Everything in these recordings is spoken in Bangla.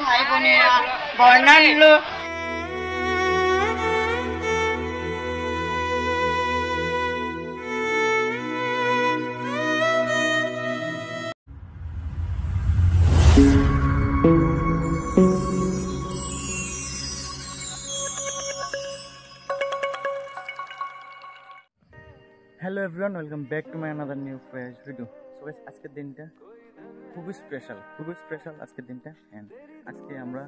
ভাই বোনেরা বর্ণাঢ্য hello everyone welcome back to my another new fresh video so guys আজকের দিনটা খুবই স্পেশাল খুবই স্পেশাল আজকের দিনটা। অ্যান্ড আজকে আমরা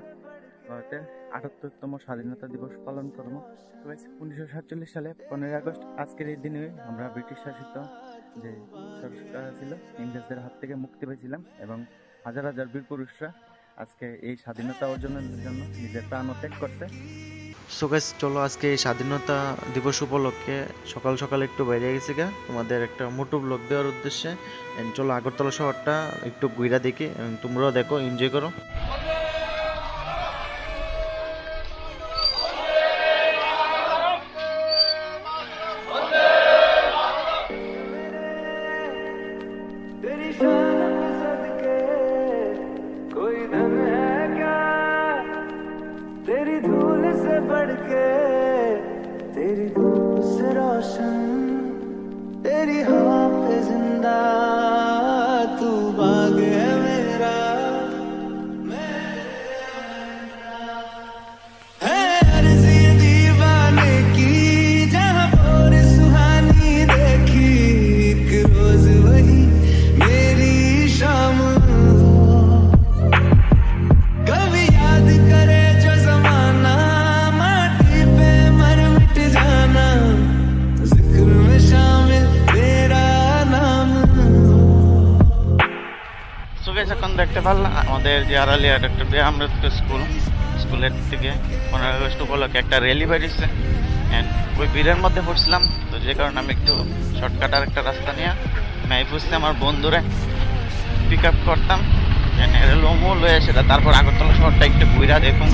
ভারতের আটাত্তরতম স্বাধীনতা দিবস পালন করব। উনিশশো সাতচল্লিশ সালে পনেরোই আগস্ট আজকের এই দিনে আমরা ব্রিটিশ শাসিত যে সরকার ছিল, ইংরেজদের হাত থেকে মুক্তি পেয়েছিলাম এবং হাজার হাজার বীর পুরুষরা আজকে এই স্বাধীনতা অর্জনের জন্য নিজের প্রাণ ত্যাগ করছে। সো চলো আজকে স্বাধীনতা দিবস উপলক্ষে সকাল সকাল একটু বাইরে গেছি গা। তোমাদের একটা মোটো ব্লগ দেওয়ার উদ্দেশ্যে। চলো আগরতলা শহরটা একটু ঘুরা দেখি। তোমরাও দেখো এনজয় করো। के तेरी धूप रोशन तेरी हवा पे ज़िंदा সো এখন দেখতে পারলাম। আমাদের যে আড়ালিয়ার একটা ব্যায়ামরত স্কুল, স্কুলের থেকে পনেরো আগস্ট উপলক্ষে একটা র্যালি বেরিয়েছে। অ্যান্ড ওই ভিড়ের মধ্যে পড়ছিলাম। তো যে কারণে আমি একটু শর্টকাট আর একটা রাস্তা নিয়ে বুঝতে আমার বন্ধুরা পিক আপ করতাম। লোমো লয়ে সেটা তারপর আগরতলা শহরটা একটু ঘুরা দেখুন।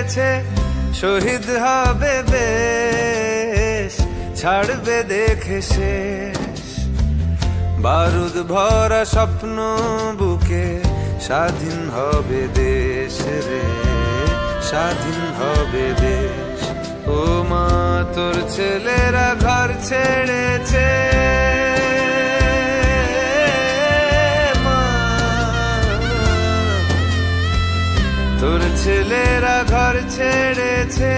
ছেড়েছে শহীদ হবে বেশ, ছাড়বে দেখে শেষ। বারুদ ভরা স্বপ্ন বুকে, স্বাধীন হবে দেশ রে, স্বাধীন হবে দেশ। ও মা, তোর ছেলেরা ঘর ছেড়েছে। তোর ছেলেরা ঘর ছেড়েছে,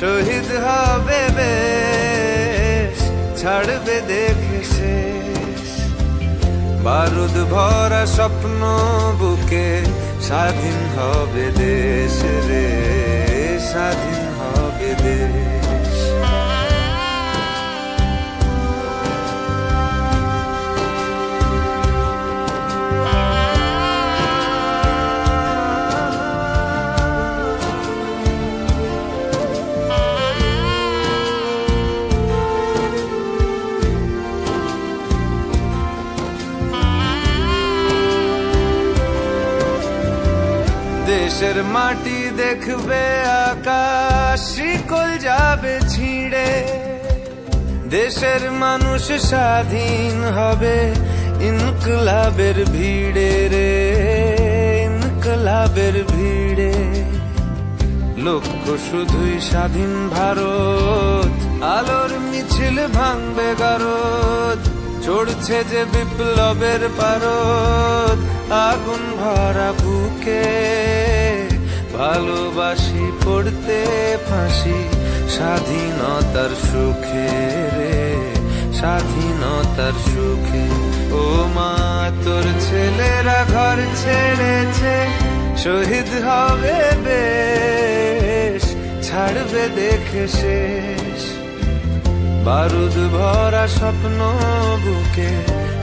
শহীদ হবে বেশ, ছাড়বে দেখে শেষ। বারুদ ভরা স্বপ্ন বুকে স্বাধীন হবে দেশ রে, স্বাধীন হবে দেশ। দেশের মাটি দেখবে আকাশ, শিকল যাবে ছিঁড়ে। দেশের মানুষ স্বাধীন হবে ইনকলাবের ভিড়ে রে, ইনকলাবের ভিড়ে। লক্ষ্য শুধুই স্বাধীন ভারত, আলোর মিছিল ভাঙবে গারদ। চড়ছে যে বিপ্লবের পারদ, আগুন ভরা বুকে। ভালোবাসি, পড়তে ফাঁসি, স্বাধীনতার সুখে রে, স্বাধীনতার সুখে। ও মা, তোর ছেলেরা ঘর ছেড়েছে, শহীদ হবে বেশ, ছাড়বে দেখে শেষ। বারুদ ভরা স্বপ্ন বুকে,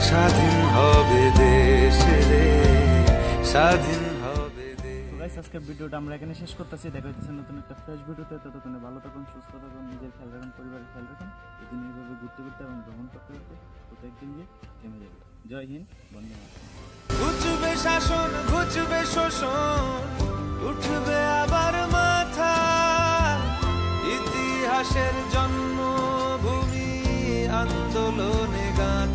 স্বাধীন হবে দেশ রে, স্বাধীন আজকের ভিডিওটা আমরা এখানে শেষ করতেছি। দেখা হচ্ছে নতুন একটা ফ্রেশ ভিডিওতে। ততক্ষণে ভালো থাকুন, সুস্থ থাকুন, নিজের খেয়াল রাখুন, পরিবারের খেয়াল রাখুন। প্রতিদিন এইভাবে ঘুরতে ঘুরতে এবং ভ্রমণ করতে করতে প্রত্যেক দিন গিয়ে থেমে যাবে। জয় হিন্দ বন্ধু ঘুচবে শাসন, ঘুচবে শোষণ, উঠবে আবার মাথা। ইতিহাসের